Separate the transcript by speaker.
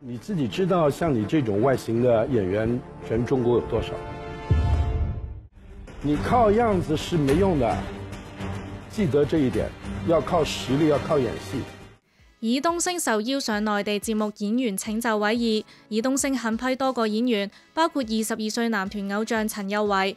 Speaker 1: 你自己知道，像你这种外形的演员，全中国有多少？你靠样子是没用的，记得这一点，要靠实力，要靠演戏。
Speaker 2: 以东升受邀上内地节目《演员请就位》，以东升狠批多个演员，包括二十二岁男团偶像陈宥维。